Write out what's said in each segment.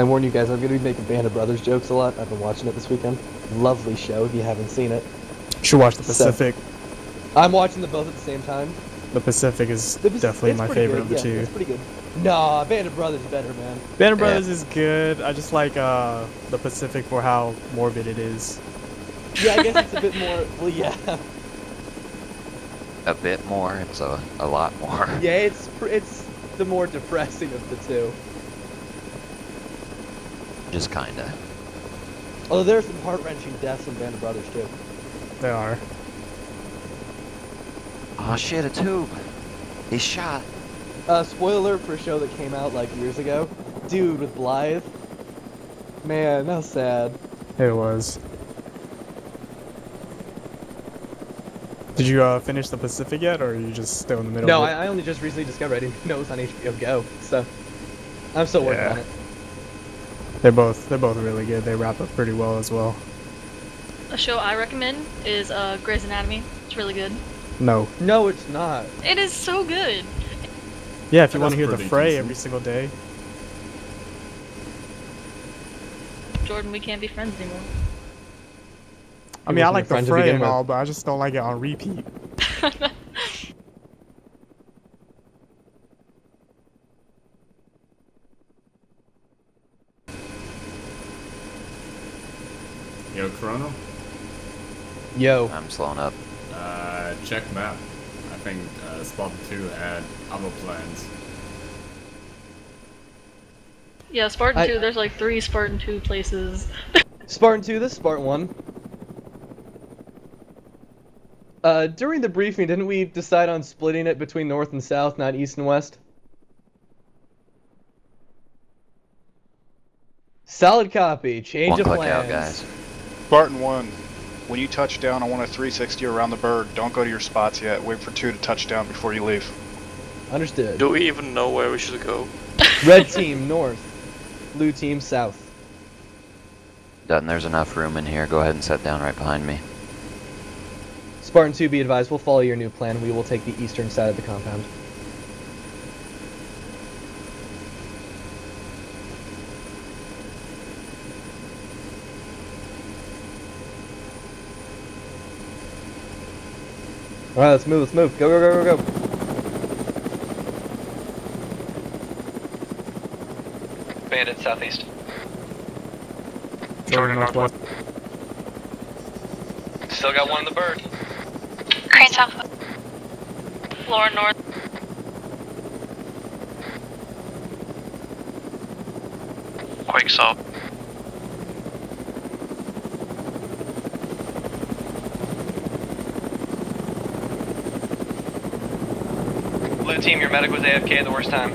I warn you guys, I'm gonna be making Band of Brothers jokes a lot. I've been watching it this weekend. Lovely show if you haven't seen it. You should watch the So- Pacific. I'm watching them both at the same time. The Pacific is The Pac- definitely my favorite good, of the yeah, two. It's pretty good. Nah, Band of Brothers is better, man. Band of Yeah. Brothers is good. I just like uh, the Pacific for how morbid it is. Yeah, I guess it's a bit more. Well, yeah, A bit more. It's a, a lot more. yeah, it's it's the more depressing of the two. Just kinda. Although there's some heart wrenching deaths in Band of Brothers too. They are. Oh shit, a tube. He's shot. Uh, spoiler for a show that came out like years ago. Dude with Blithe. Man, how sad. It was. Did you uh, finish the Pacific yet, or are you just still in the middle? No, of I, it? I only just recently discovered. I didn't know it was on HBO Go, so I'm still working Yeah. on it. They're both they're both really good. They wrap up pretty well as well. A show I recommend is uh, Grey's Anatomy. It's really good. No. No, it's not. It is so good. Yeah, if you want to hear the fray decent. every single day. Jordan, we can't be friends anymore. I mean, I like the friends fray and with. all, but I just don't like it on repeat. Yo, Chrono, Yo, I'm slowing up. uh, check map. I think uh, Spartan 2 had other plans. Yeah, Spartan I- 2, there's like three Spartan 2 places. Spartan 2, this is Spartan 1. Uh, during the briefing, didn't we decide on splitting it between North and South, not East and West? Solid copy. Change One of click plans. out, guys. Spartan 1, when you touch down, I want a 360 around the bird. Don't go to your spots yet. Wait for 2 to touch down before you leave. Understood. Do we even know where we should go? Red team north, blue team south. Dutton, there's enough room in here. Go ahead and set down right behind me. Spartan 2, be advised, we'll follow your new plan. We will take the eastern side of the compound. Alright, let's move, let's move. Go, go, go, go, go. Bandit southeast. Jordan Northwest. Still got one in the bird. Crane South. Floor North. Quake South. Blue team, your medic was AFK at the worst time.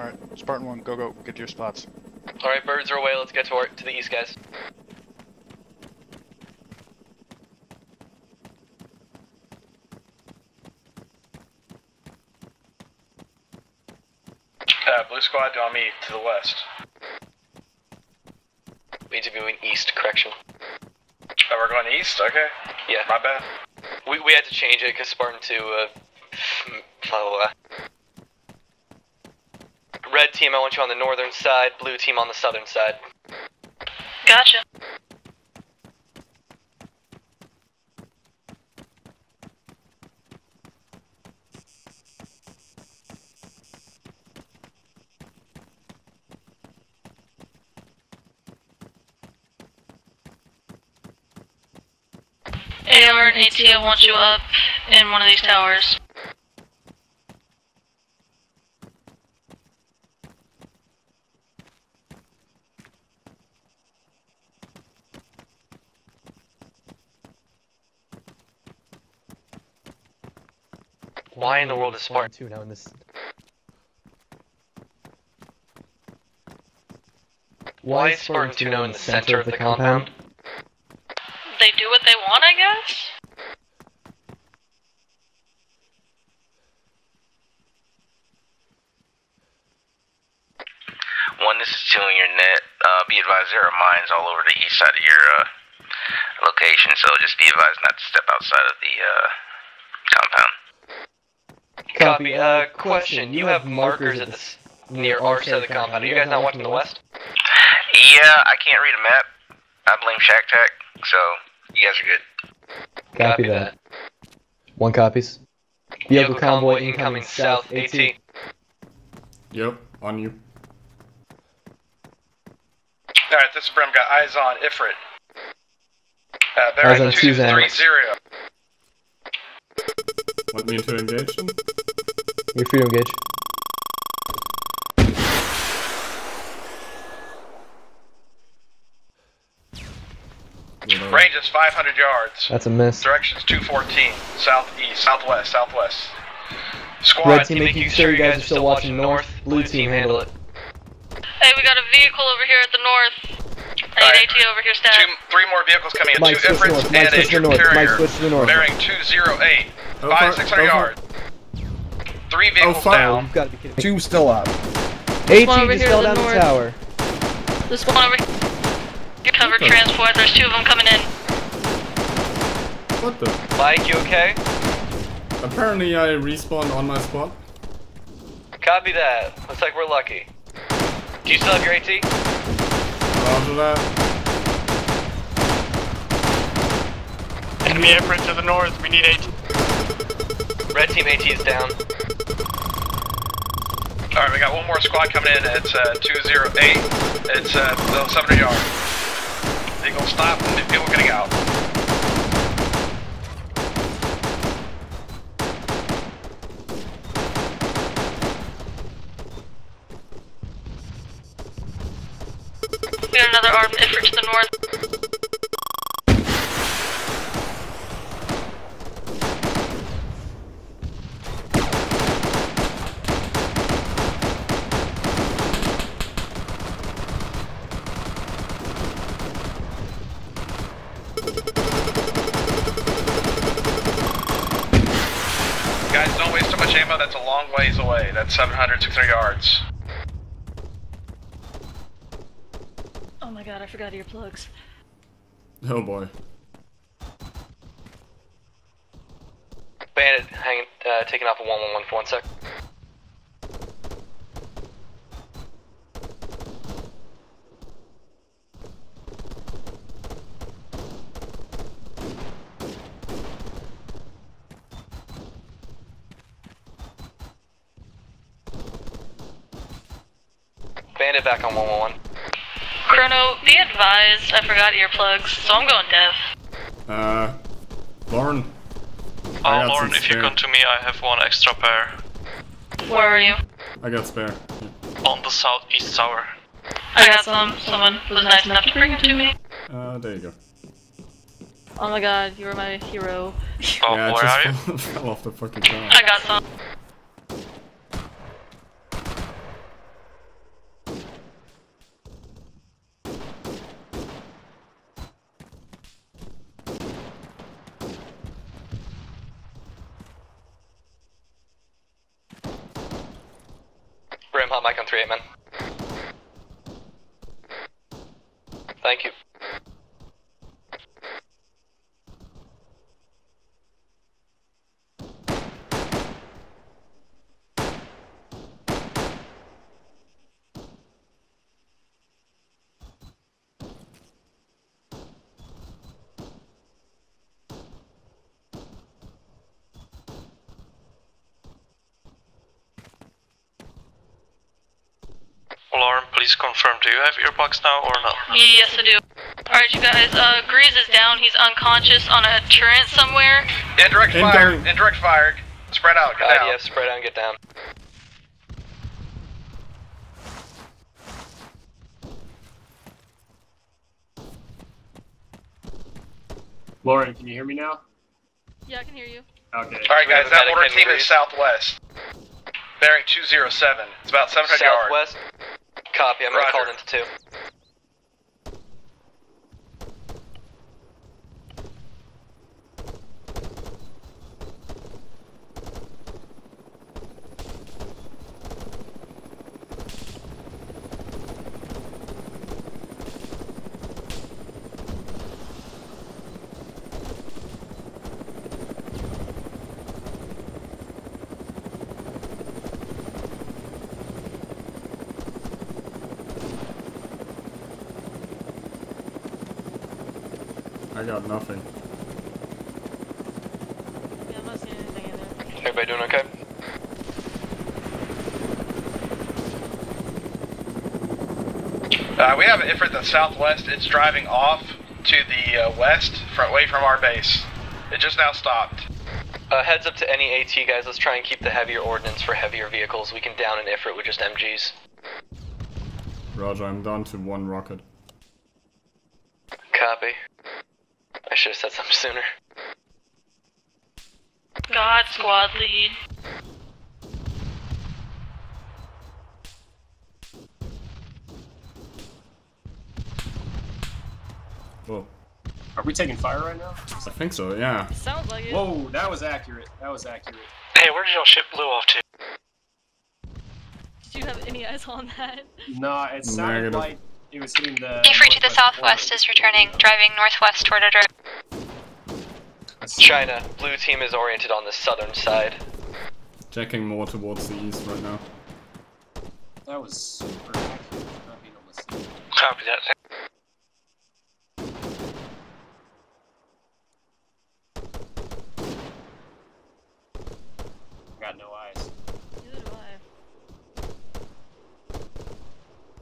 Alright, Spartan 1, go, go. Get to your spots. Alright, birds are away. Let's get to, our, to the east, guys. Uh, blue squad on me to the west. We need to be moving east, correction. Oh, we're going east? Okay. Yeah. My bad. We, we had to change it because Spartan 2, uh, blah, blah, blah. Red team, I want you on the northern side. Blue team on the southern side. Gotcha. AR and ATO wants you up in one of these towers. Why in the world is Spartan 2 now in this? Why is Spartan 2 now in the center of the compound? They do what they want, I guess? One, this is chilling your net. Uh, be advised, there are mines all over the east side of your uh, location, so just be advised not to step outside of the uh, compound. Copy. Uh, question. You have markers at this near our side of the compound. Are you guys not watching the west? Yeah, I can't read a map. I blame Shack Tack, so you guys are good. Copy, Copy that. One copies. Vehicle, Vehicle convoy incoming south, AT. Yep, on you. Alright, this is Brim. Got eyes on Ifrit. Uh, Eyes bearing on Suzanne. 230. Want me to engage them? You're free to engage. Range is 500 yards. That's a miss. Directions 214. Southeast. Southwest. Southwest. Squad. Red team, making sure you guys are still watching north. Blue team, handle it. Hey, we got a vehicle over here at the north. I Alright. AT over here, stat. Two, three more vehicles coming in. Mike, two switch north. Mike, and a switch to troop north. Mike, carrier. switch to north. Bearing 208. Oh, Five, 600 oh, yards. Three oh, vehicles fuck. Oh, down. got to be kidding. Two still out. One AT over just here fell down the the tower. This one over here. You covered Okay. transport. There's two of them coming in. What the? Mike, you okay? Apparently I respawned on my spot. Copy that. Looks like we're lucky. Do you still have your AT? Roger that. Enemy airprint to the north. We need eight. Red team AT is down. Alright, we got one more squad coming in. It's uh, 208. It's uh, little 700 yards. Vehicle stop and people getting out. Another armed effort to the north. Guys, don't waste too much ammo. That's a long ways away. That's 700, 600 yards. Oh my god, I forgot earplugs. Oh boy. Bandit hanging, uh, taking off a 111 for one sec. Bandit back on 111. Chrono, be advised, I forgot earplugs, so I'm going deaf. Uh, Lauren. I Uh, Lauren, some if you come to me, I have one extra pair Where are you? I got spare. on the southeast tower. I got some. Someone was nice enough to bring them to me. Uh, there you go. Oh my god, you were my hero. Oh, yeah, it where are you? just fell off the fucking tower. I got some. Brim, hot mic on 3-8, man. Thank you. Lauren, please confirm. Do you have earbuds now or no? Yes, I do. Alright, you guys, uh, Grease is down. He's unconscious on a turret somewhere. Indirect fire. Incoming. Indirect fire. Spread out. Get down. IDF, spread out and get down. Lauren, can you hear me now? Yeah, I can hear you. Okay. Alright, guys, that medic order in team is southwest. Bearing 207. It's about 700 yards. Southwest. Copy, I'm gonna call into two. Got nothing. Yeah, I'm not seeing anything in there. Everybody doing okay? Uh, we have an Ifrit that's southwest. It's driving off to the uh, west, from, away from our base. It just now stopped. Uh, heads up to any AT guys. Let's try and keep the heavier ordnance for heavier vehicles. We can down an Ifrit with just MGs. Roger, I'm down to one rocket. Copy. I should have said something sooner. God, squad lead. Whoa. Are we taking fire right now? I think so, yeah. Sounds like it. Whoa, that was accurate. That was accurate. Hey, where did y'all ship blue off to? Did you have any eyes on that? Nah, it sounded Negative. like it was hitting the. E3 to the southwest corner. is returning, driving northwest toward our drive. Let's see. China, blue team is oriented on the southern side. Checking more towards the east right now. That was super accurate. Not being able to. Copy that. Got no eyes. Neither do I.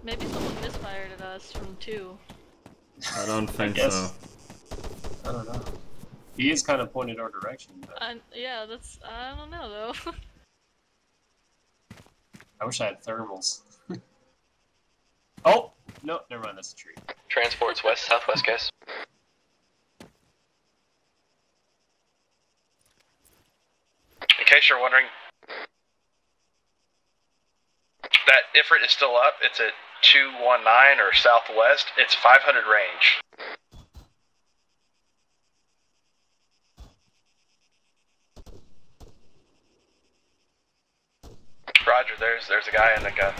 Maybe someone misfired at us from two. I don't think guess. so. I don't know. He is kind of pointed our direction. But I, yeah, that's. I don't know though. I wish I had thermals. oh no, never mind. That's a tree. Transports west, southwest, guys. In case you're wondering, that Ifrit is still up. It's at 219 or southwest. It's 500 range. Roger, there's there's a guy in the gun.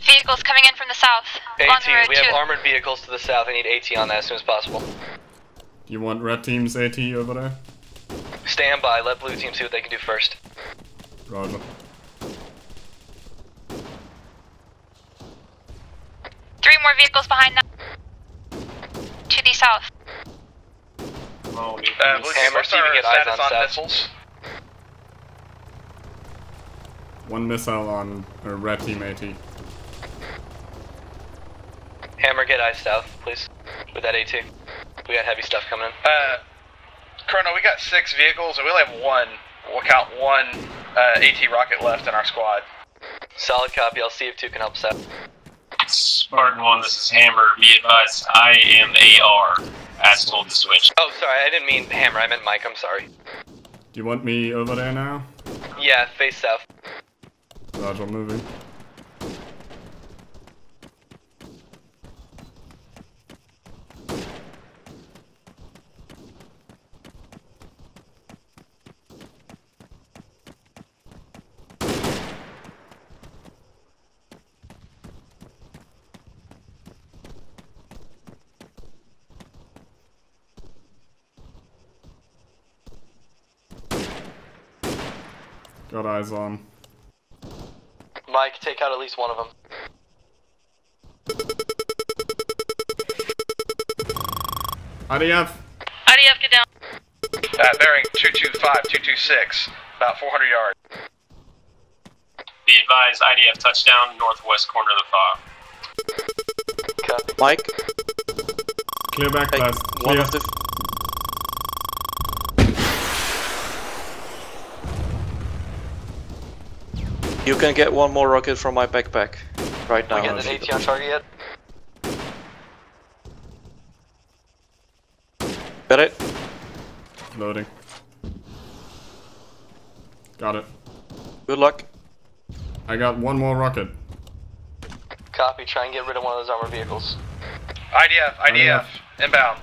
Vehicles coming in from the south. on the road AT, we have too. armored vehicles to the south. I need AT on that as soon as possible. You want red team's AT over there? Stand by. Let blue team see what they can do first. Roger. Three more vehicles behind that. To the south. Come. Uh, blue team, Hammer, what's see if you our get eyes status on on missiles? One missile on a red team AT. Hammer, get eyes south, please. With that AT. We got heavy stuff coming in. Uh, Colonel, we got six vehicles, and we only have one. We'll count one uh, AT rocket left in our squad. Solid copy. I'll see if two can help us out. Spartan 1, this is Hammer. Be advised, I am AR. Ask hold the switch. Oh, sorry. I didn't mean Hammer. I meant Mike. I'm sorry. Do you want me over there now? Yeah, face south. Roger, moving. Got eyes on. Mike, take out at least one of them. IDF! IDF, get down. Uh, bearing 225, 226, about 400 yards. Be advised, IDF touchdown, northwest corner of the fog. Mike, Clear back, take guys. one Clear. of the. You can get one more rocket from my backpack right now. We getting an AT on target yet? Got it? Loading. Got it. Good luck. I got one more rocket. Copy. Try and get rid of one of those armored vehicles. IDF, IDF, inbound.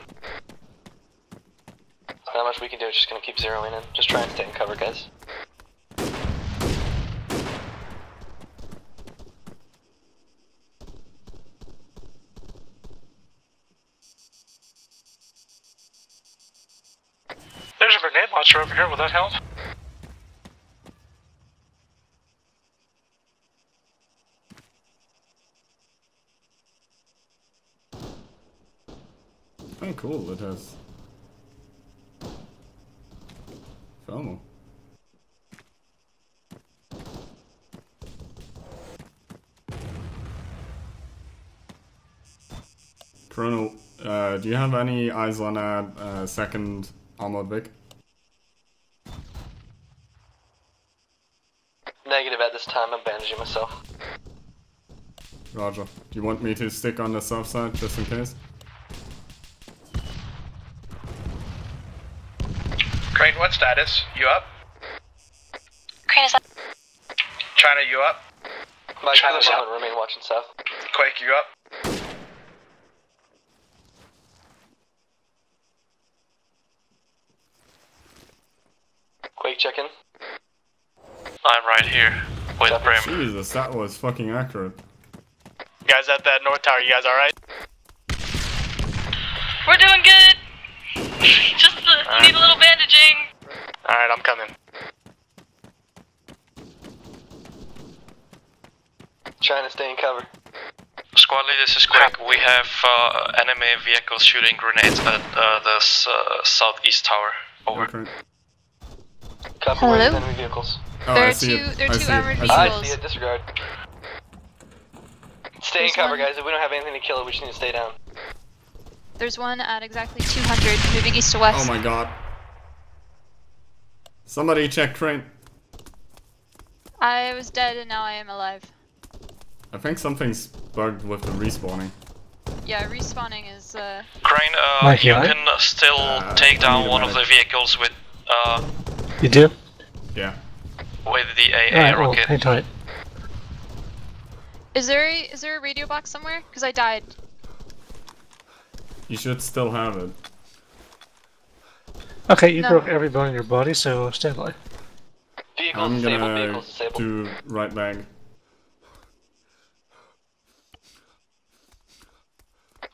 Not much we can do. It's just gonna keep zeroing in. Just try and stay in cover, guys. sister over here, will that help? Oh cool, it has thermal. Colonel, uh, do you have any eyes on a, a uh, second armored Vic? This time, I'm bandaging myself. Roger. Do you want me to stick on the south side just in case? Crane, what status? You up? Crane is up. China, you up? Mike, for China's the up. moment, remain watching south. Quake, you up? Quake check-in. I'm right here with Brim. Jesus, that was fucking accurate. You Guys at that north tower, you guys alright? We're doing good. Just uh, need a little bandaging. Alright, I'm coming. Trying to stay in cover. Squad leader, this is Quake. We have uh, enemy vehicles shooting grenades at uh, the uh, southeast tower. Over. Okay. Copy Hello? enemy vehicles. Oh, There I are see two- it. there are I two see armored I see I vehicles. see it, disregard. Stay in cover, one- guys. If we don't have anything to kill it, we just need to stay down. There's one at exactly 200, moving east to west. Oh my god. Somebody check train. I was dead and now I am alive. I think something's bugged with the respawning. Yeah, respawning is, uh... Crane, uh, you you can uh, still Uh, take down one of the vehicles with uh, You do? Yeah. With the AA Alright, well, oh, hang tight. Is there a, is there a radio box somewhere? Because I died. You should still have it. Okay, you No. broke every bone in your body, so stand by. Vehicles I'm disabled, gonna vehicles disabled. do right back.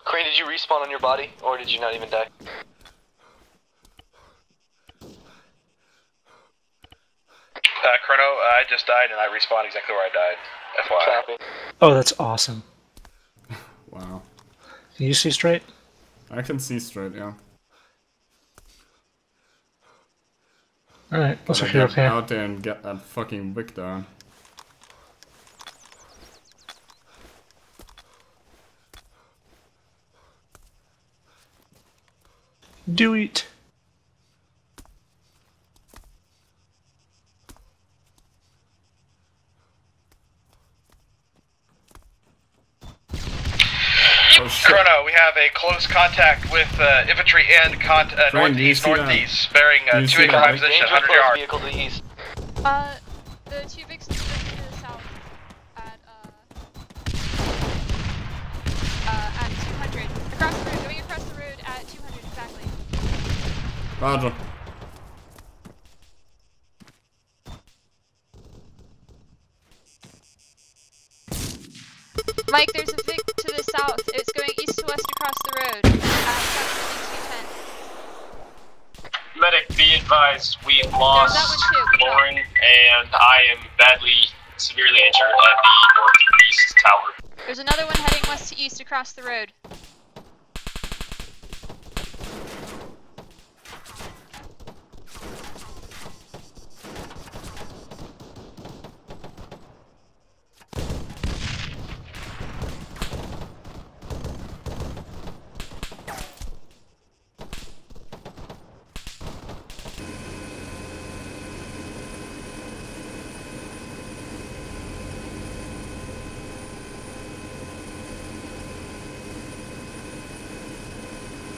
Crane, did you respawn on your body, or did you not even die? Uh, Chrono, uh, I just died and I respawned exactly where I died. FYI. Copy. Oh, that's awesome. Wow. Can you see straight? I can see straight, yeah. Alright, looks Gotta like you're get okay. out there and get that fucking Vic down. Do it. Oh. Chrono, we have a close contact with uh, infantry and con- uh, Crane, do northeast, that? northeast, bearing Do uh, you two see acre high position, 100 yards. vehicle to the east. Uh, the two big to the south at, uh, uh, at 200. Across the road, going across the road at 200 exactly. Roger. Mike, there's a Vic to the south. It's going east to west across the road approximately 210. Medic, be advised, we lost. Lauren, and I am badly, severely injured at the northeast tower. There's another one heading west to east across the road.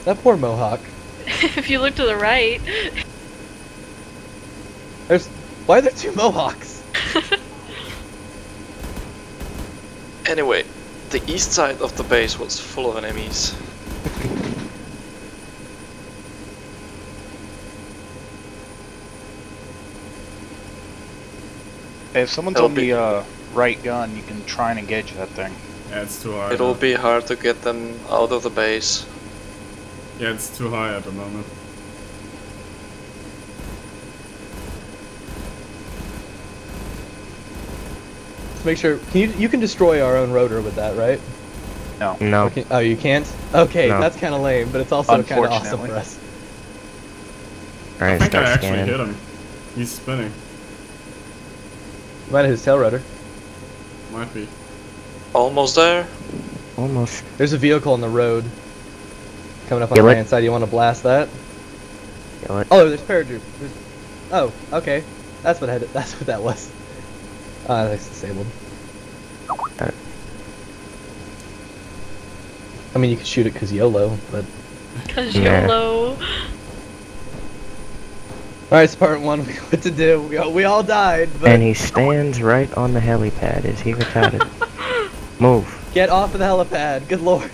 That poor Mohawk. if you look to the right. There's why are there two Mohawks? Anyway, the east side of the base was full of enemies. If someone's It'll on be- the uh, right gun, you can try and engage that thing. Yeah, it's too high. It'll now. be hard to get them out of the base. Yeah, it's too high at the moment. Let's make sure. Can you you can destroy our own rotor with that, right? No. No. Okay- Oh, you can't? Okay, No. that's kind of lame, but it's also kind of awesome for us. I think I actually scanning. hit him. He's spinning. Might have his tail rotor. Might be. Almost there. Almost. There's a vehicle on the road coming up on Kill the it. right hand side. You want to blast that? Kill it. Oh, there's Paradroop. There's... Oh, okay. That's what had. That's what that was. Ah, that's disabled. Alright. I mean, you could shoot it because YOLO, but. Cause Yeah. YOLO. Alright, Spartan 1, we know what to do. We all, we all died, but. And he stands right on the helipad. Is he retarded? Move. Get off of the helipad. Good lord.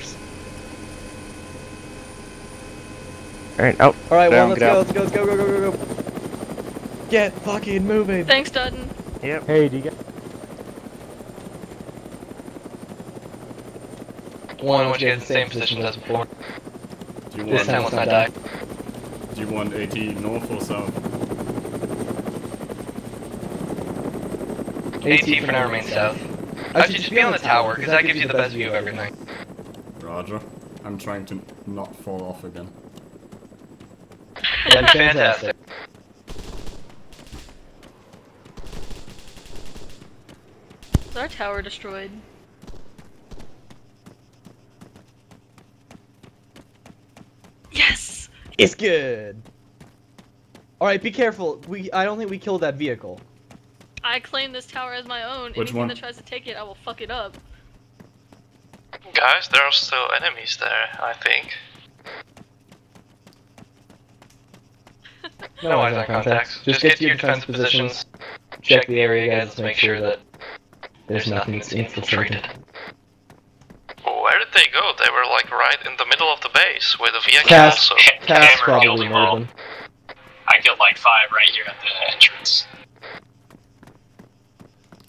Alright, out. Alright, Down, well, let's go, let's go, let's go, go, go, go, go. Get fucking moving. Thanks, Dutton. Yep. Hey, do you get? One, I want you to get in the same position as before. Do you This want, time Almost it's not not die. do you want AT north or south? AT for now remains south. Actually, just be on the tower, because that gives you the best view of everything. Roger. I'm trying to not fall off again. That'd fantastic. Is our tower destroyed? Yes! It's good. Alright, be careful. We I don't think we killed that vehicle. I claim this tower as my own. Which Anything one? that tries to take it, I will fuck it up. Guys, there are still enemies there, I think. No eyes on contacts. Just get to your defense positions. Check the area, guys, to make sure that there's nothing that's infiltrated. Where did they go? They were like right in the middle of the base with a vehicle CAS, also. CAS Hammer probably killed them all. I killed like five right here at the entrance.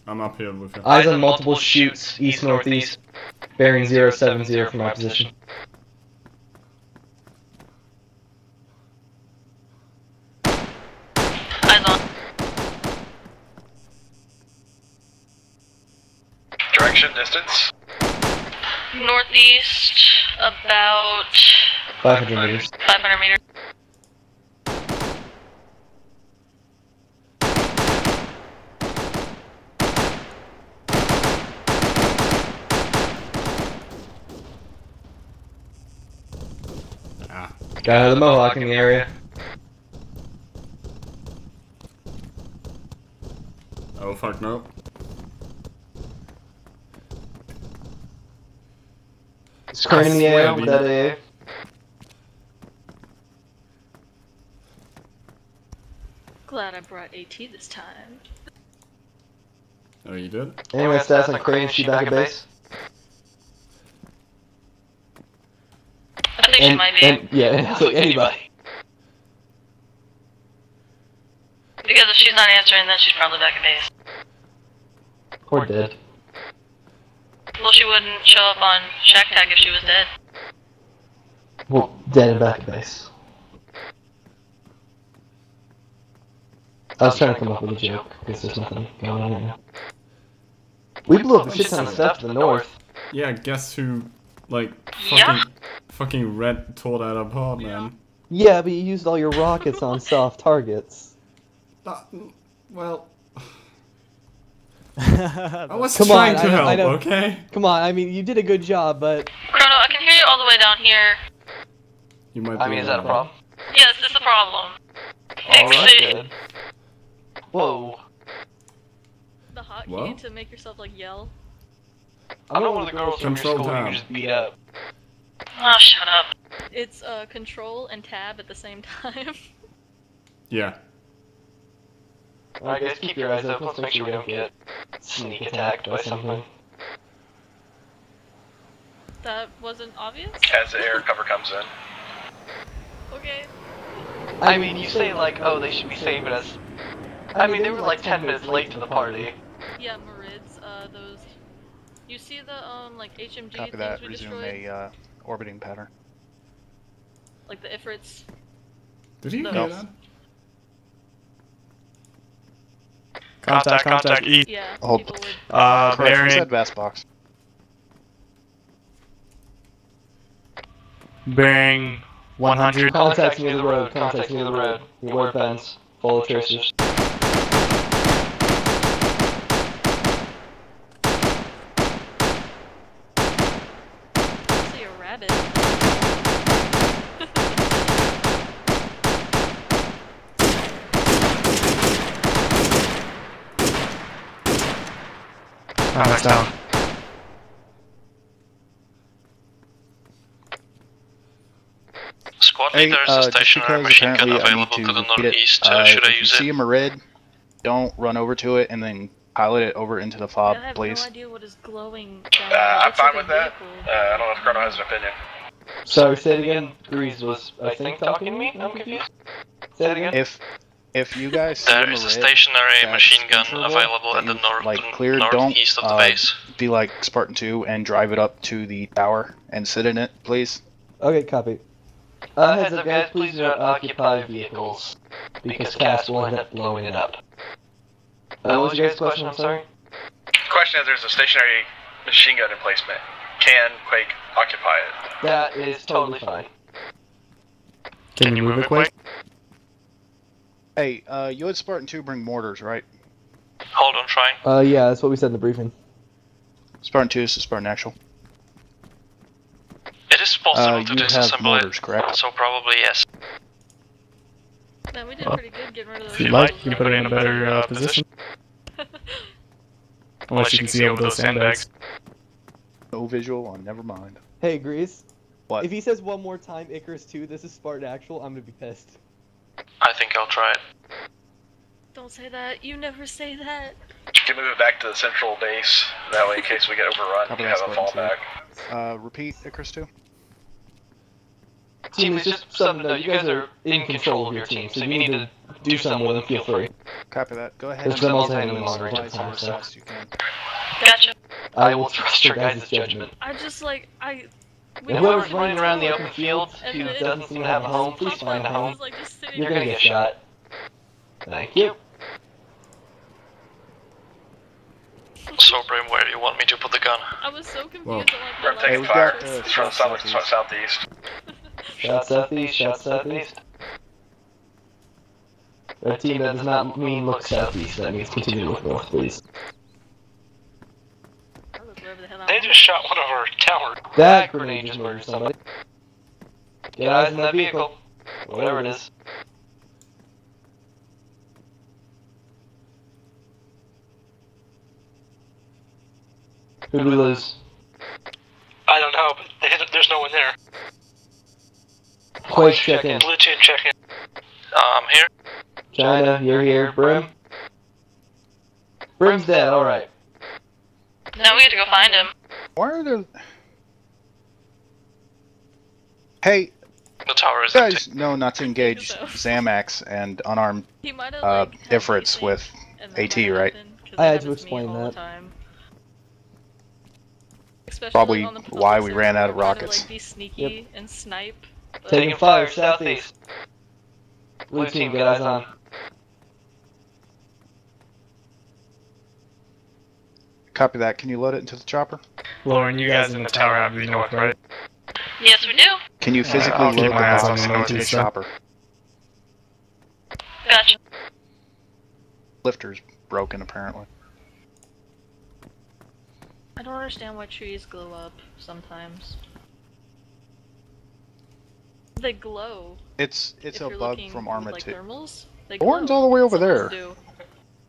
I'm up here with you. Eyes on multiple shoots, east northeast, bearing 070 from my position. Distance. Northeast, about 500 meters. 500 meters. Ah. Got another Mohawk in the area. Oh fuck no. Screen in the air that AA. Glad I brought AT this time. Oh, you did? Anyway, stats on Crane, she back at base. I think she might be. and yeah, so anybody. Because if she's not answering, then she's probably back at base. Or dead. Well, she wouldn't show up on Shack Tack if she was dead. Well, dead and back at base. I was trying to come up with a joke, because there's nothing going on right now. We blew up a shit ton of stuff to the north. Yeah, guess who, like, fucking, Yeah. fucking red tore that apart, man. Yeah, but you used all your rockets on soft targets. Uh, well, I was Come trying on, to I know- help, I know. okay? Come on, I mean, you did a good job, but Chrono, I can hear you all the way down here. You might I be mean, is that a right. problem? Yes, it's a problem. Fix Alright, it. good. Whoa. The hotkey What? to make yourself like yell. I'm not one of the girls from your Control school you just beat up. Oh, shut up. It's uh control and tab at the same time. Yeah. Alright, guys, keep your eyes open. Let's make sure we don't get sneak attacked by something. that wasn't obvious. As the air cover comes in. Okay. I mean, you say like, oh, they should be saving us. I mean, they were like 10 minutes late to the party. Yeah, Marids, uh, those. You see the um like HMG Copy things that. we Resume destroyed, a uh, orbiting pattern. like the Ifrits. Did he No. Contact, contact, E. Yeah, Hold. Uh, Marion. said bass box. Bearing 100. Contact near the road, contact near the road. Your word Full Follow tracers. Hey, leader is uh, a stationary machine gun apparently I need available to to the repeat it, northeast. uh, Uh, should I use you see it? a Marid, don't run over to it and then pilot it over into the fob, I have please. no idea what is glowing Uh. I'm fine with that. Uh, I don't know if Chrono has an opinion. Sorry, say it again. Grease was, I think, talking to me? I'm confused. Say it again. If if you guys see There a is stationary machine gun available that in the north like cleared, northeast don't of the uh, base. be like Spartan 2 and drive it up to the tower and sit in it, please. Okay, copy. Uh, heads up, guys, please do not occupy vehicles, because CAS will end up blowing it up. Uh, what was your guys' question? I'm sorry? Question is, there's a stationary machine gun emplacement. Can Quake occupy it? That is totally fine. Can you move it Quake? Hey, uh, you had Spartan 2 bring mortars, right? Hold on, trying. Uh, yeah, that's what we said in the briefing. Spartan 2 is the Spartan Actual. It is possible Uh, to disassemble it, correct? so probably yes. Man, we did pretty good getting rid of those. If you like, you can put it in a better uh, position. Unless you can see over those sandbags. No visual on, never mind. Hey, Grease. What? If he says one more time Icarus 2, this is Spartan Actual, I'm gonna be pissed. I think I'll try it. Don't say that. You never say that. You can move it back to the central base. That way, in case we get overrun, we have a fallback. Uh, repeat, Icarus 2. Team, it's just something to know. You guys are in control of your team, so if you need to do something with them, feel free. Copy that. Go ahead There's and them also send handling those longer time, as so. fast as you can. Gotcha. I will trust your guys' judgment. I just like I. We And were whoever's already running around the told, open field and who doesn't seem to have a home, please find a up, and I home. like, You're gonna get shot. Thank you. So, Brim, where do you want me to put the gun? I was so confused. Well- I'm like, Grim my taking fire. purchase- It's from south, south, southeast. Shot southeast, shot southeast. A team that does not mean look southeast, that means continue to look north, please. I look wherever the hell I They just shot one of our towers. That grenade just murdered somebody. Get eyes in that vehicle. Whatever it is. Who'd we lose? I don't know, but there's no one there. Quake check in. Blue team check in. Um, here. China, you're here. Brim? Brim's dead, alright. Now we have to go find him. Why are there... Hey, The tower is empty. guys, no, not to engage Zamaks and unarmed He uh, like Ifrits with AT, right? I had to explain that. Especially, Probably on the public why we ran out of trying to, rockets. Like, be sneaky and snipe. But- Taking fire, southeast. Blue team, get eyes on. Copy that. Can you load it into the chopper? Lauren, you guys in the tower have the north, right? Yes, we do. Can you physically I'll load keep the eyes on the into the northeast, chopper? Gotcha. Lifter's broken, apparently. I don't understand why trees glow up sometimes. They glow. It's it's if a you're bug from with, Arma like 2. thermals. Lauren's all the way over there. do.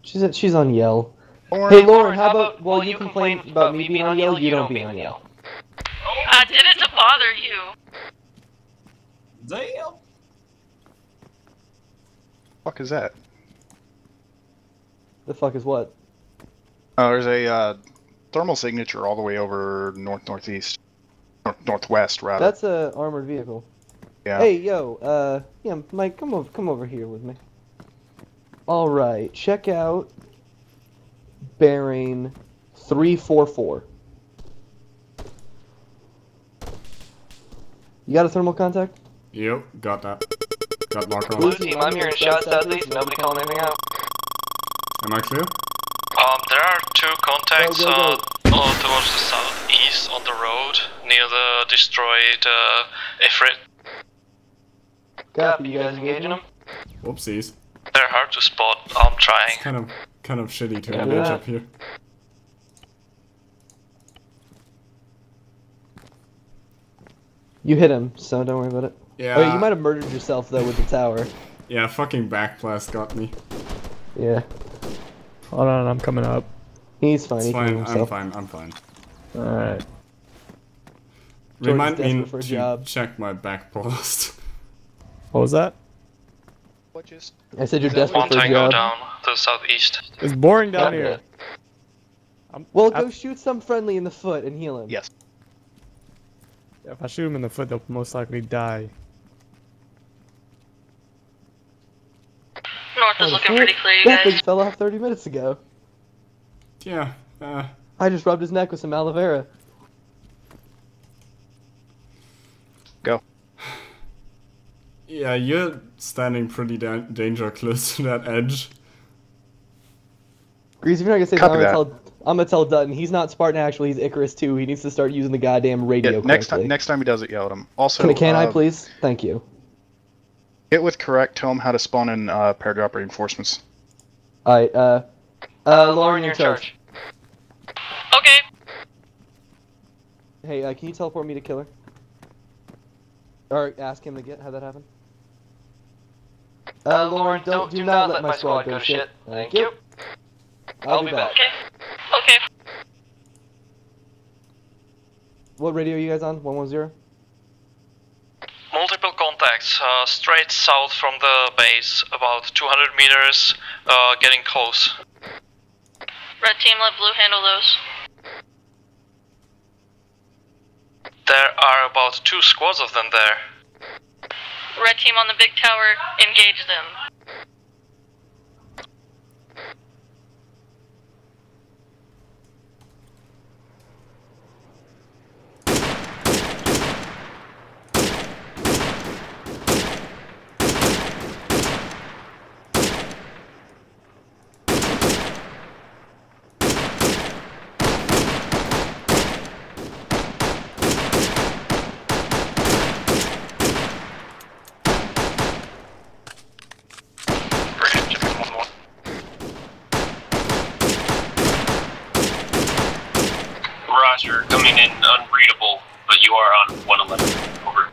She's at, she's on Yell. Lauren, Hey Lauren, how about while you complain about me being on Yell, you don't be on Yell. I did it to bother you. Damn. fuck is that? The fuck is what? Oh, there's a uh, thermal signature all the way over north northeast, north northwest rather. That's a armored vehicle. Yeah. Hey yo, uh, yeah, Mike, come over, come over here with me. All right, check out bearing three four four. You got a thermal contact? Yep, got that. Got lock Blue on. team, I'm hearing shots southeast. Nobody calling anything out. Am I clear? Um, there are two contacts Go, go, go. Uh, uh, towards the southeast on the road near the destroyed uh, Ifrit. Copy, you guys engaging them? Whoopsies. They're hard to spot. I'm trying. It's kind of kind of shitty to Yeah. engage up here. You hit him, so don't worry about it. Yeah. Oh, you might have murdered yourself though with the tower. Yeah, fucking backblast got me. Yeah. Hold on, I'm coming up. He's fine. It's he fine. I'm fine. I'm fine. Alright. Remind me desperate for a to job. check my backblast. What was that? What just? I said you're One desperate for a tango job. down to the southeast. It's boring down Yeah. here. I'm, Well, I- go shoot some friendly in the foot and heal him. Yes. if I shoot him in the foot, they'll most likely die. North is looking pretty clear, you That guys. thing fell off 30 minutes ago. Yeah. Uh, I just rubbed his neck with some aloe vera. Go. Yeah, you're standing pretty da- danger close to that edge. Grease, if you're not gonna say that, I'm gonna, tell, I'm gonna tell Dutton he's not Spartan actually, he's Icarus too. He needs to start using the goddamn radio Yeah, next time, next time he does it, yell at him. Also, Can, can I uh, please? Thank you. Hit with correct. Tell him how to spawn in uh, paradrop reinforcements. Alright, uh, uh, Lauren, you're in charge. Okay. Hey, uh, can you teleport me to Killer? Or ask him to get have that happen? Uh, Lauren, don't, do not let my squad go to shit. Thank you. I'll, be back. Okay. Okay. What radio are you guys on? 110? Multiple contacts, uh, straight south from the base, about 200 meters, uh, getting close. Red team, let blue handle those. There are about two squads of them there. Red team on the big tower, engage them. Roger, coming in unreadable, but you are on 111. Over.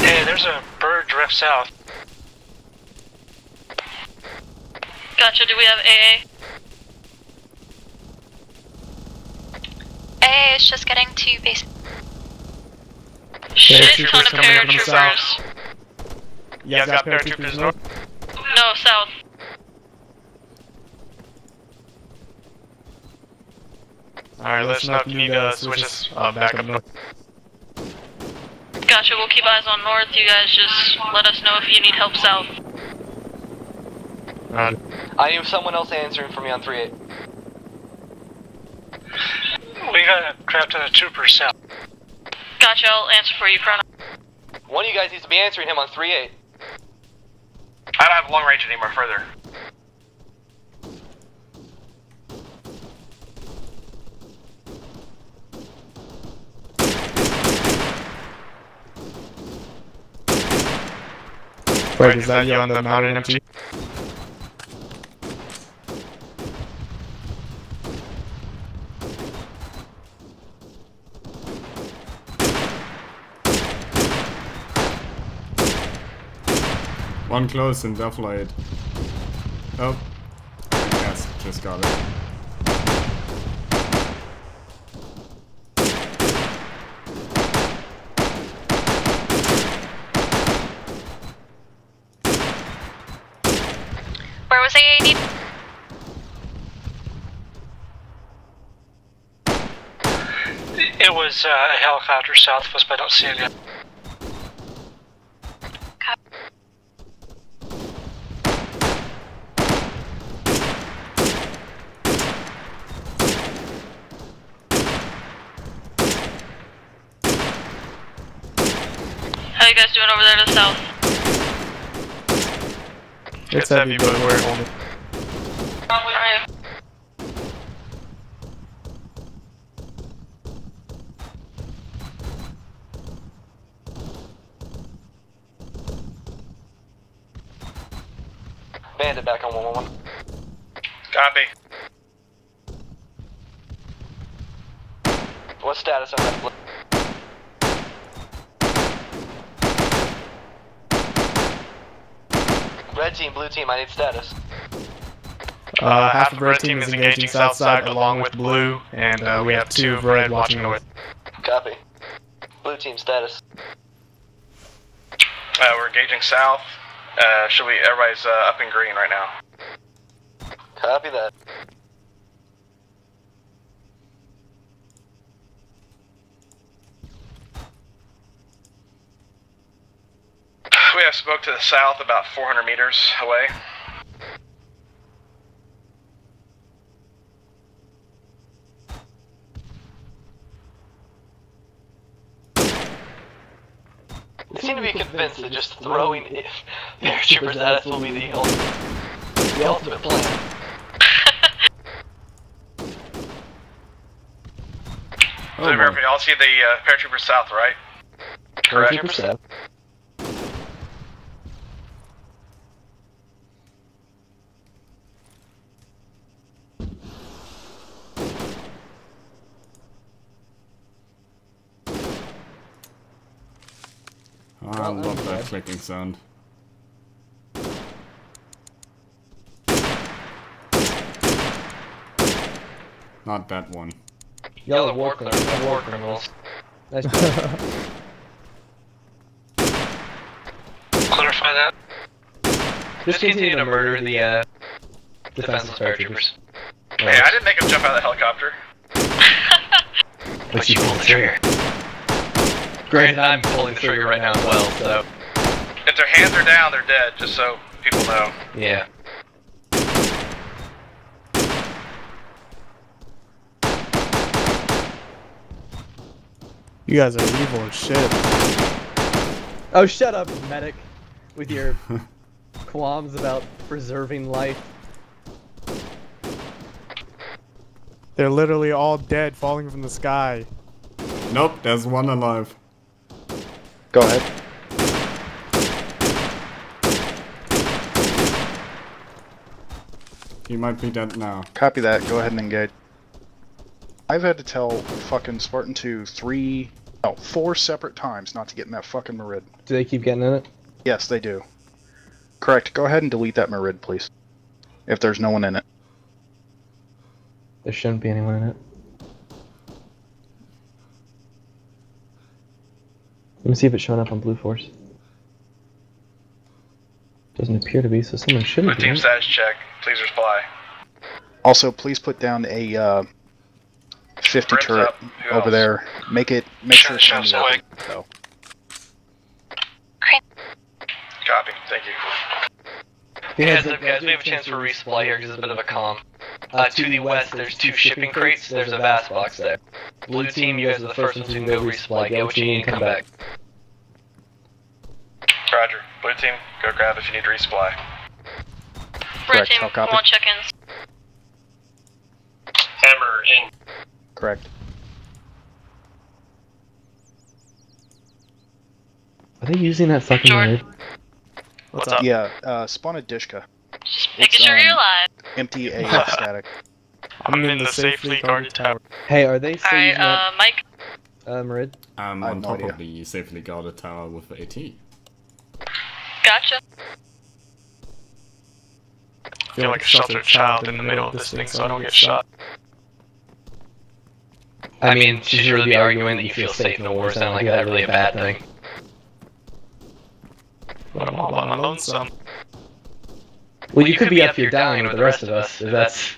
Hey, there's a bird drift south. Gotcha, do we have AA? AA is just getting to base. Shit ton of coming up from the paratroopers. You guys got paratroopers north? No, south. Alright, let us know if you need uh, switches uh, back up north. Gotcha, we'll keep eyes on north. You guys just let us know if you need help south. Uh, I need someone else answering for me on 3-8. we got a craft on a trooper south. Gotcha, I'll answer for you, Chrono. One of you guys needs to be answering him on 3-8. I don't have long range anymore further. Wait, is that you on the mountain MG? One close and deflate. Oh. Yes, just got it. It was uh, a helicopter south of us, but I don't see it yet. How you guys doing over there to the south? It's heavy, but we're holding. Alright. Bandit back on 111. Copy. What status on that? Red team, blue team, I need status. Uh, half of red team is engaging south side along with blue, and uh, we have two of red watching north. Copy. Blue team status. Uh, we're engaging south. Uh, should we? Everybody's uh, up in green right now. Copy that. We have smoke to the south, about 400 meters away. They seem to be convinced that just throwing i- paratroopers at us will be the ultimate, the ultimate plan. So everybody, y'all see the uh, paratroopers south, right? Correct. Paratrooper south. I love that clicking sound. Not that one. Y'all are war, criminals. war criminals. Nice Clarify that. Just continue to murder the uh, defenseless paratroopers. Hey, I didn't make him jump out of the helicopter. But you pulled the trigger. Granted, I'm pulling the trigger right now as well, so. If their hands are down, they're dead, just so people know. Yeah. You guys are evil as shit. Oh, shut up, medic, with your qualms about preserving life. They're literally all dead, falling from the sky. Nope, there's one alive. Go ahead. He might be dead now. Copy that. Go ahead and engage. I've had to tell fucking Spartan 2 three, no, four separate times not to get in that fucking Marid. Do they keep getting in it? Yes, they do. Correct. Go ahead and delete that Marid, please. If there's no one in it. There shouldn't be anyone in it. Let me see if it's showing up on Blue Force. Doesn't appear to be, so someone shouldn't be. team status check. Please reply. Also, please put down a uh, 50 Brim's turret over else? there. Make it, make sure it's Show- on the show open. Copy. Thank you. Heads up, guys. We have a chance for resupply here because it's a bit of a calm. Uh, to the west, there's two shipping crates. There's a vast box there. Blue team, you guys are the first ones who can go resupply. Get what you need and come back. Roger. Blue team, go grab if you need resupply. Red Correct, team, how copy? one check-ins. Hammer in. Correct. Are they using that fucking Jordan. word? What's up? Yeah, uh, spawn a Dishka. Just making sure you're um, alive. Empty a static. I'm in the safely guarded tower. Hey, are they still Alright, that, uh, Mike. uh, Marid? I'm I have on no top idea. of the safely guarded tower with the AT. Gotcha. feel like a sheltered child in the middle of this thing so I don't get shot. I mean, should you really be arguing that you feel safe in a war zone? Like, is that really a bad thing? But I'm all by my lonesome. Well, you could be up here dying with the rest of us, if that's,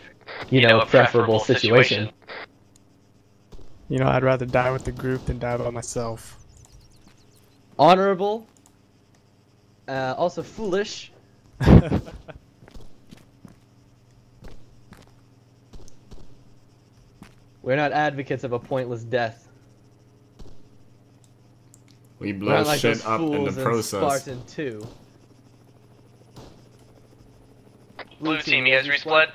you know, a preferable situation. You know, I'd rather die with the group than die by myself. Honorable. Uh, also foolish. We're not advocates of a pointless death. We We're blow like shit those up in the process. Spartan 2. Blue team, you guys resplit?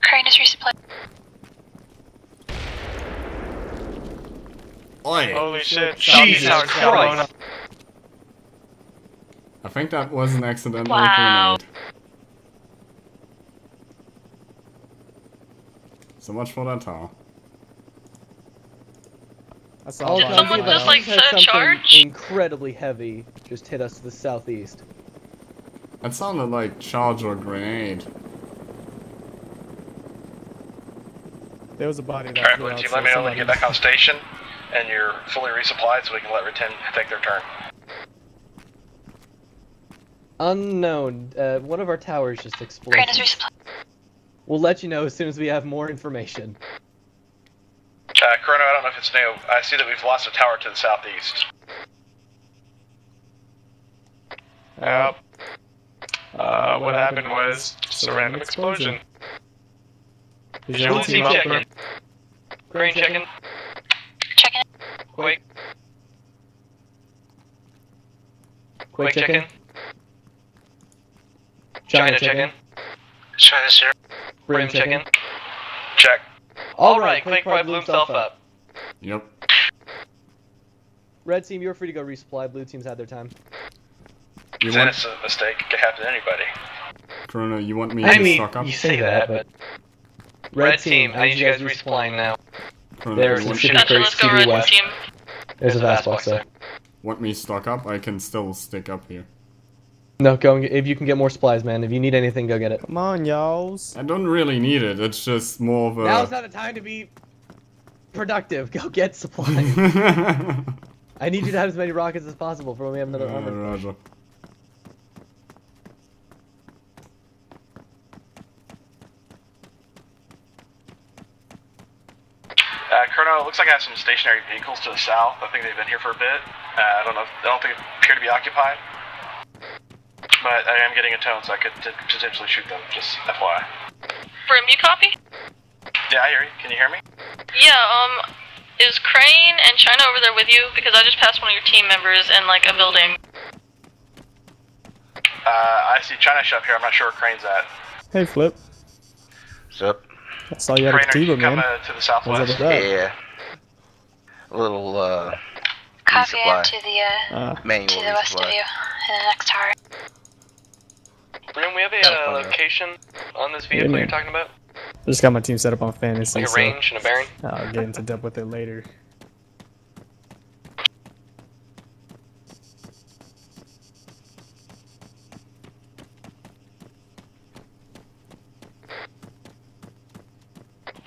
Crane is resplit. Oi! Holy shit, Jesus Southeast Tower's got blown up. Christ! I think that was an accidental Wow. grenade. So much for that tower. That's oh, All Did someone Land just, like, set a something charge? Incredibly heavy just hit us to the southeast. That sounded like charge or grenade. There was a body that Alright, flew out, team, so let me know when you get back on station and you're fully resupplied so we can let Retin take their turn. Unknown. Uh, one of our towers just exploded. Crane is resupply. We'll let you know as soon as we have more information. Uh, Chrono, I don't know if it's new. I see that we've lost a tower to the southeast. Yep. Uh, what happened was just a random explosion. Is Blue your team team checking. Crane checking. Checking it. Quick. Quick Quick checking. checking. China checking. China zero. Brim checking. Check. Alright, Quick Pride blew himself up. Yep. Red team, you're free to go resupply. Blue team's had their time. You Then want, it's a mistake. It could happen to anybody. Corona, you want me I to mean, stock up? you say that, but... Red team, I need you guys resupplying now. Chrono, There's you some want, shipping crates to the west. team. There's a vast box there. want me stock up? I can still stick up here. No, go and get, if you can get more supplies, man. If you need anything, go get it. Come on, y'all. I don't really need it. It's just more of a. Now's not the time to be productive. Go get supplies. I need you to have as many rockets as possible for when we have another Uh, armor. Roger. Uh, Chrono, it looks like I have some stationary vehicles to the south. I think they've been here for a bit. Uh, I don't know. If, I don't think they appear to be occupied. But I am getting a tone, so I could potentially shoot them. Just FYI. Brim, you copy? Yeah, I hear you. Can you hear me? Yeah, um, is Crane and China over there with you? Because I just passed one of your team members in, like, a building. Uh, I see China shop here. I'm not sure where Crane's at. Hey, Flip. What's up? I saw you had Crane, a are you Katiba, man. coming to the What's up southwest? with that? Yeah. A little uh Copy. To the uh, Uh, Manual to the west of you, in the next tower. Brim, we have a uh, location on this Yeah, vehicle man. you're talking about? I just got my team set up on fantasy, Like a so range and a bearing? I'll get into depth with it later.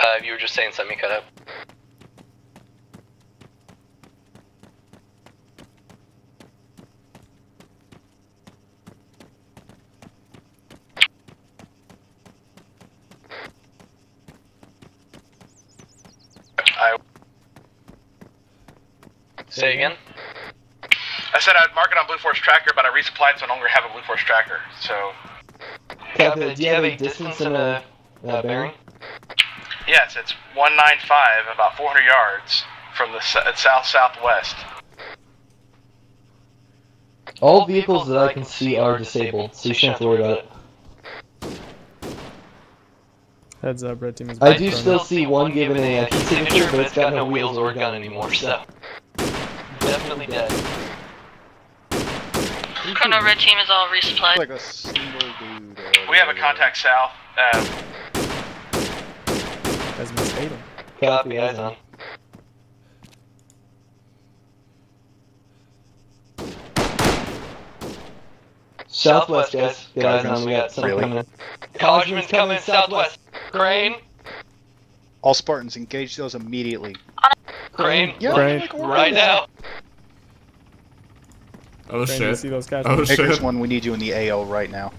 Uh, you were just saying something cut up. I, Say again? I said I'd mark it on Blue Force Tracker, but I resupplied, so I no longer have a Blue Force Tracker. So, Copy. Do you have a distance and a uh, bearing? Yes, it's 195, about 400 yards from the south southwest. All vehicles that I can see are disabled, so you shouldn't have to worry about it. Heads up, red team is I do running. still see one given a uh, key signature, but it's got no wheels or gun anymore, so. Definitely dead. Chrono red team is all resupplied. Like a single dude. We have a contact south. Uh, That's Miss Tatum. Copy, eyes on. Southwest, guys. Get eyes on. We got something Really? coming in. Collegeman's coming southwest. Crane. All Spartans, engage those immediately. Crane. Yeah, Crane. like, Right now. Oh Crane, you shit. see those guys? Oh Acres shit. one, we need you in the AO right now.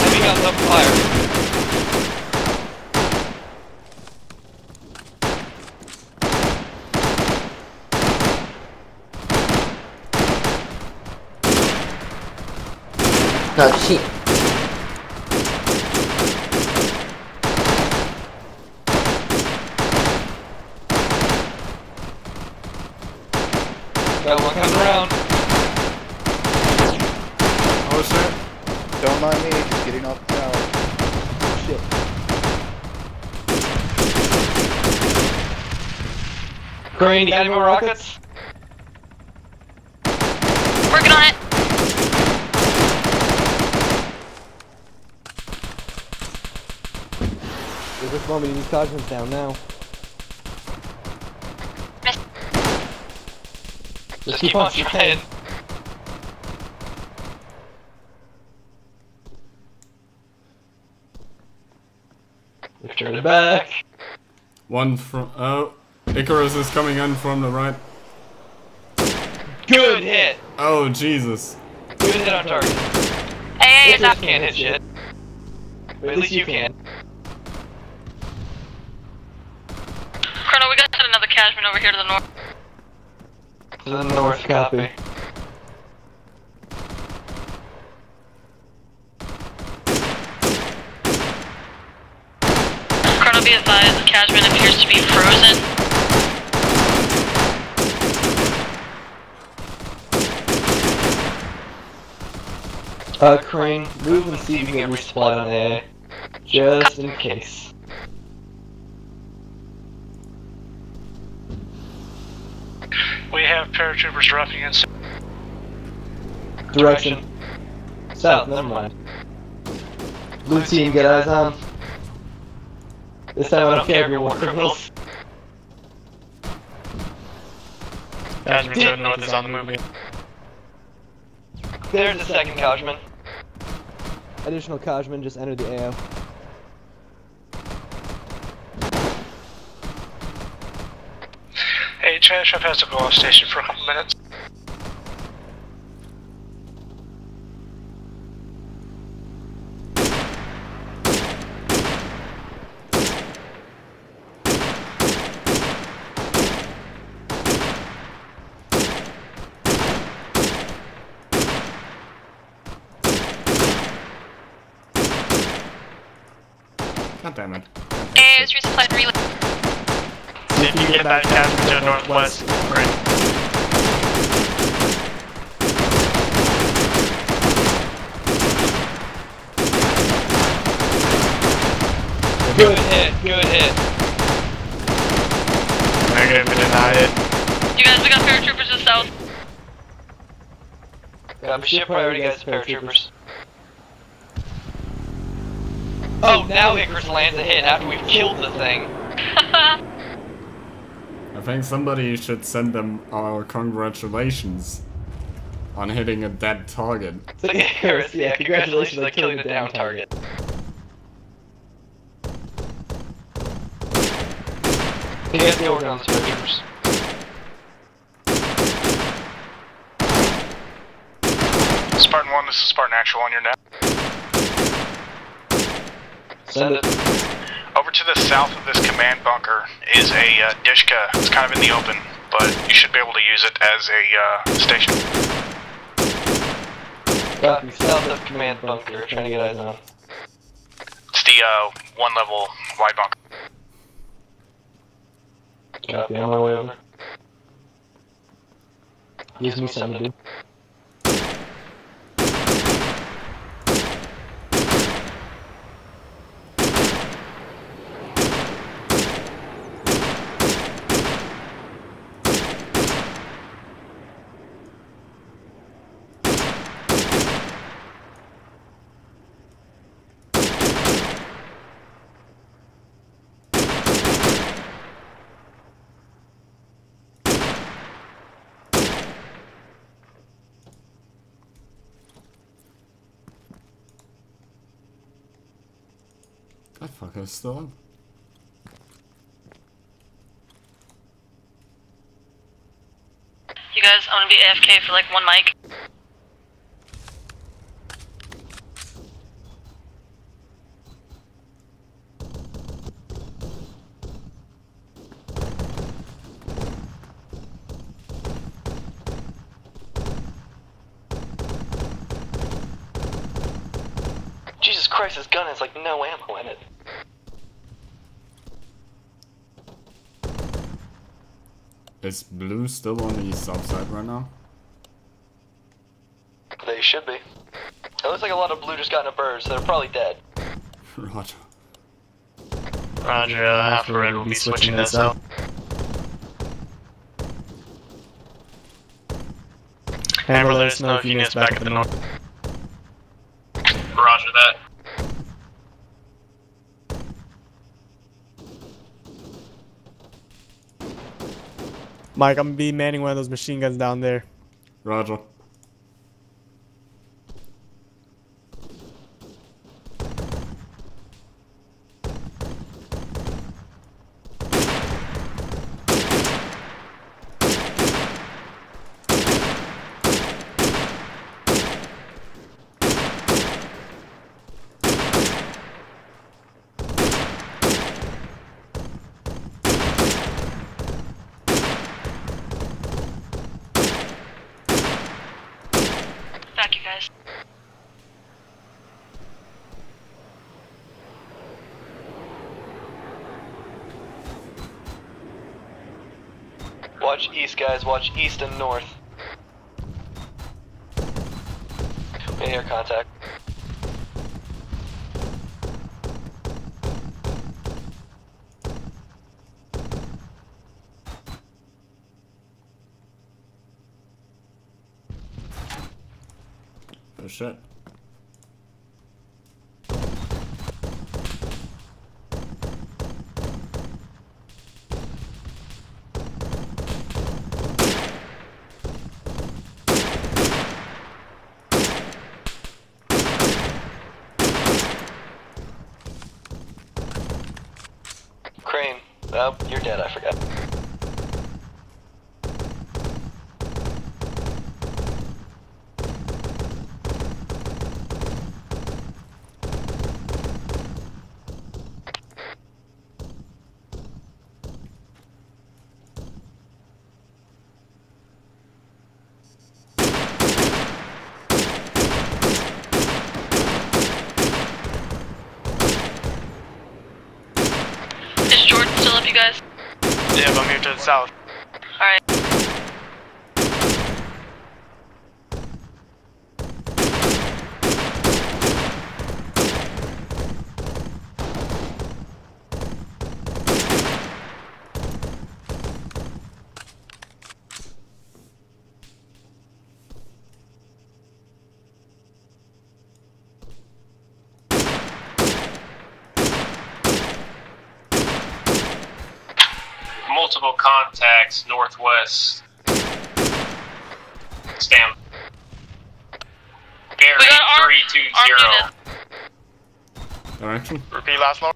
Heavy guns up fire. Oh shit. Got one coming around. Oh shit. Don't mind me, just getting off the tower. Shit. Crane, you got any more rockets? Working on it. At this moment, you need Cosmos down now. Just keep on trying. We've turned it back. One from. Oh. Icarus is coming in from the right. Good hit. Oh, Jesus. Good hit on target. Hey, It it's can't hit shit. But at least you can. Colonel, we got another Kajman over here to the north. To the north, copy. Colonel, be advised, the Kajman appears to be frozen. Uh, Crane, move and see if you can get resupplied on A. Just in case. We have paratroopers roughing in. Direction. South, never mind. Blue team, get eyes on. This time I don't care if you're war criminals. Kajman to the north is on the move. There's the second Kajman. Additional Kajman just entered the AO. Hey, Chef has to go off station for a couple minutes. God damn it. Hey, it's resupplied relay. See if you can get that Kajman to the northwest. Great. Good hit, good hit. Negative, we did not hit. You guys, we got paratroopers to the south. Copy ship priority, guys, paratroopers. Oh, oh, now Icarus lands a hit after we've killed the thing. I think somebody should send them our congratulations on hitting a dead target. So Icarus, yeah, congratulations on killing the down target. He has the order on the paratroopers. Spartan 1, this is Spartan Actual on your net. Send it. Over to the south of this command bunker is a uh, Dishka. It's kind of in the open, but you should be able to use it as a uh, station. Copy, south of command bunker, trying to get eyes on. It's the uh, one level wide bunker. Copy, on my way over. Gives me something to do. Motherfucker is still up. You guys, I'm gonna be AFK for like one mic. Jesus Christ, this gun has like no ammo in it. Is blue still on the south side right now? They should be. It looks like a lot of blue just got in a bird, so they're probably dead. Roger. Roger, uh, half the red will be switching this out. Amber, let us know if units back at the north. Roger that. Mike, I'm gonna be manning one of those machine guns down there. Roger. Back, you guys. Watch east, guys. Watch east and north. We hear contact. Oh shit. Crane. Oh, you're dead. I forgot. Is Jordan still up, you guys? Yeah, but I'm here to the south. Alright. Multiple contacts northwest. Stand. Gary We got armed- three two zero. Direction? Repeat last one.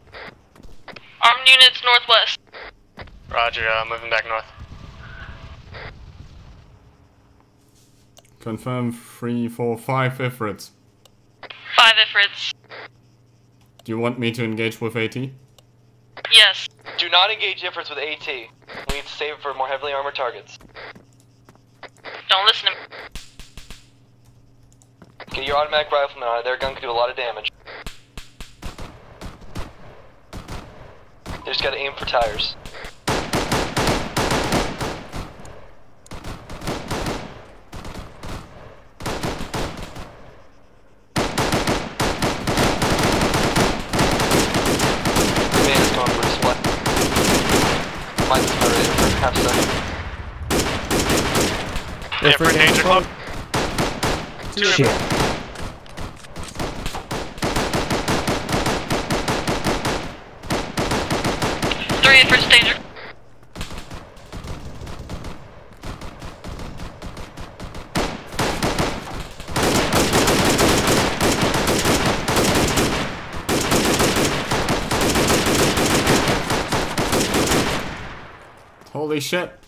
Armed units northwest. Roger, uh, moving back north. Confirm 3, 4, 5 Ifrits. Five Ifrits. Do you want me to engage with AT? Yes. Do not engage Ifrits with AT. We need to save it for more heavily armored targets. Don't listen to me. Get your automatic rifleman on it. Their gun can do a lot of damage. They just gotta aim for tires. Reaper, Reaper danger club. Two Shit. Reaper. Holy shit.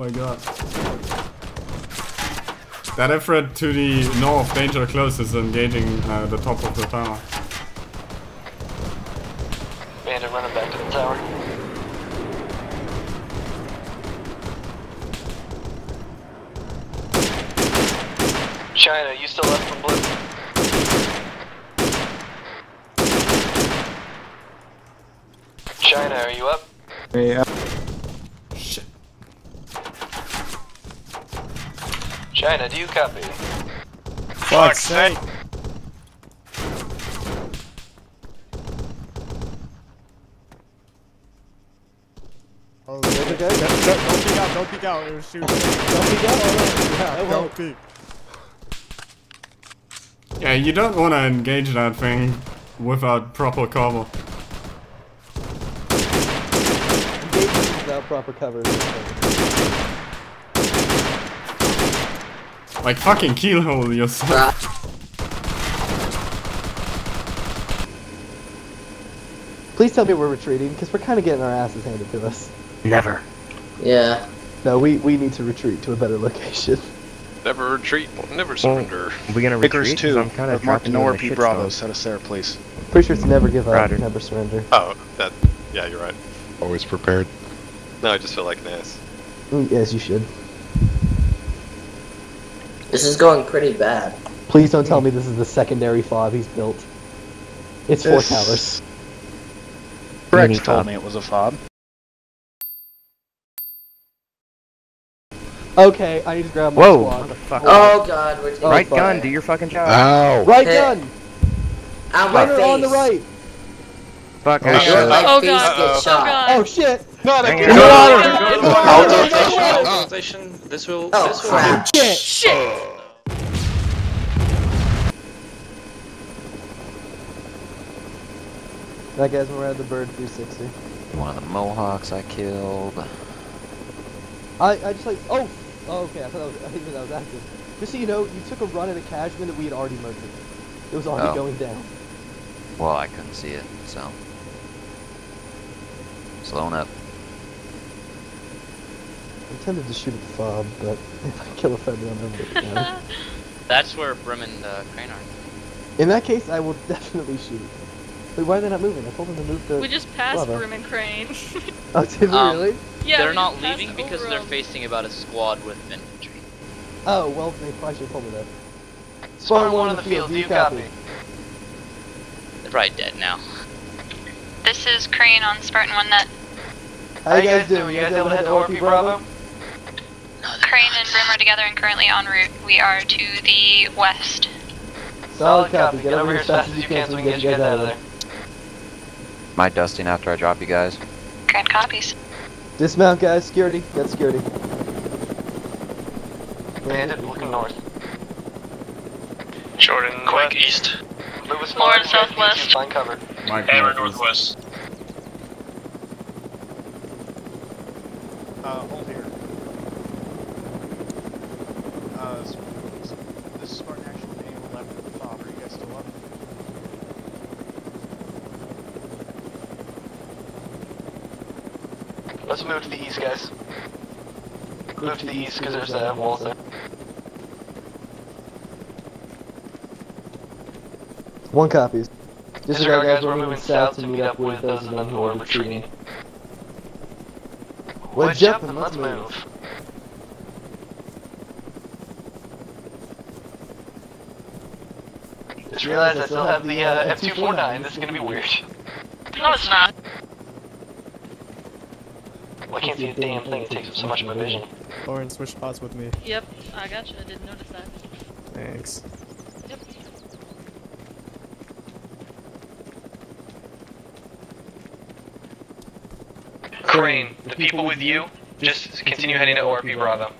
My god. That Ifrit to the north, danger close, is engaging uh, the top of the tower. Bandit running back to the tower. China, you still up from blue? China, are you up? Yeah. China, do you copy? Fuck's sake. Oh, there's a guy. Don't, don't, don't peek out, don't peek out. It was shooting. Don't peek out? Alright, yeah, I Don't won't. peek. Yeah, you don't want to engage that thing without proper cover. Engagement without proper cover. Like fucking keelhole yourself. Please tell me we're retreating, because we're kind of getting our asses handed to us. Never. Yeah. No, we, we need to retreat to a better location. Never retreat, never surrender. we gonna Vickers retreat? 'Cause 2, I'm kinda of Mark dropping you Nor P. Bravo, set us there, please. Pretty sure it's never give up, Roger. never surrender. Oh, that. Yeah, you're right. Always prepared. No, I just feel like an ass. Mm, Yes, you should. This is going pretty bad. Please don't tell me this is the secondary fob he's built. It's four This- towers. Rex told fob. me it was a fob. Okay, I need to grab my Whoa, squad. motherfucker. Oh, god, we're Oh, Right fuck. gun, do your fucking job. Ow! Right Hey. gun! Out my Runner on the right! Fuck, Oh, I shit. should. Oh, God. gets Oh, shot. God. Oh shit! Not Hang again! on. Go to Go water, to go water. water. Go water. This will. Oh, this will. crap. Shit! Shit! That guy's we're at the bird 360. One of the Mohawks I killed. I, I just like, oh! Oh, okay, I thought that was, I think that was active. Just so you know, you took a run at a Kajman that we had already murdered. It was already Oh. going down. Well, I couldn't see it, so. Slowing up. I'm tempted to shoot at the fob, but if I kill a friendly, I'll never get it down. That's where Brim and uh, Crane are. In that case, I will definitely shoot. Wait, why are they not moving? I told them to move the. We just passed lava. Brim and Crane. Oh, did we Um, really? yeah, they're not leaving because they're them. facing about a squad with infantry. Oh, well, they probably should have told me that. Spawn one in the field, do you copy? They're probably dead now. This is Crane on Spartan 1 net. How you guys doing? You guys able to head to ORP Bravo? Crane and Brim are together and currently en route. We are to the west. Solid copy. Get over here as fast as you can so we can get you guys out of there. Am dusting after I drop you guys? Grand copies. Dismount, guys. Security. Get security. Bandit looking north. Jordan, Quick east. Lewis, us More forward, to you guys need to southwest. Find cover. Mike Hammer northwest. Uh, hold here. Uh, s- s- this is Spartan Action Manual 11 of the fob. Are you guys still up? Let's move to the east, guys. Move to the east because there's uh, walls there. One copies. Disregard, guys, we're moving south to meet up with those of them who are retreating. Wedge up and let's move. Just realized I still have the uh, M249. This is gonna be weird. No, it's not. Well, I can't see a damn thing. It takes up so much of my vision. Lauren, switch spots with me. Yep, I gotcha. I didn't notice that. Thanks. Yep. Crane, the people with you, Just continue heading to ORP Bravo.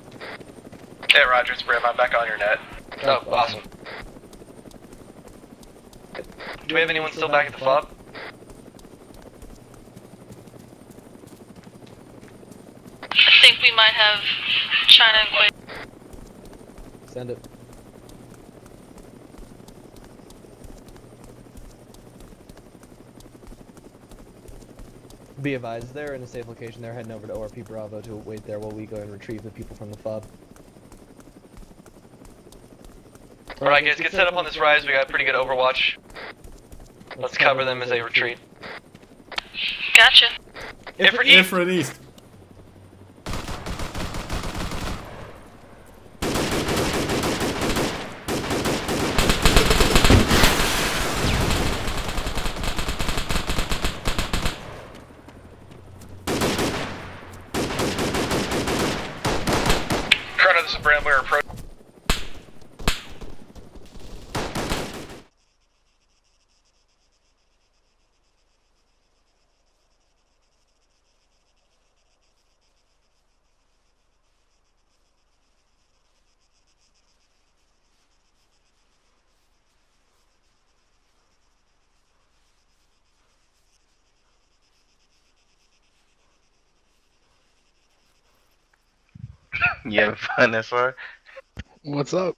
Hey, Roger, it's Brim. I'm back on your net. Oh, awesome. Do we have anyone still back at the fob? I think we might have China and Kuwait. Send it. Be advised, they're in a safe location. They're heading over to ORP Bravo to wait there while we go and retrieve the people from the fob. Alright guys, get set up on this rise, we got pretty good overwatch. Let's cover them as they retreat. Gotcha. Ifrit East. Ifrit East. Colonel, this is Brim. We're approaching. This far? What's up?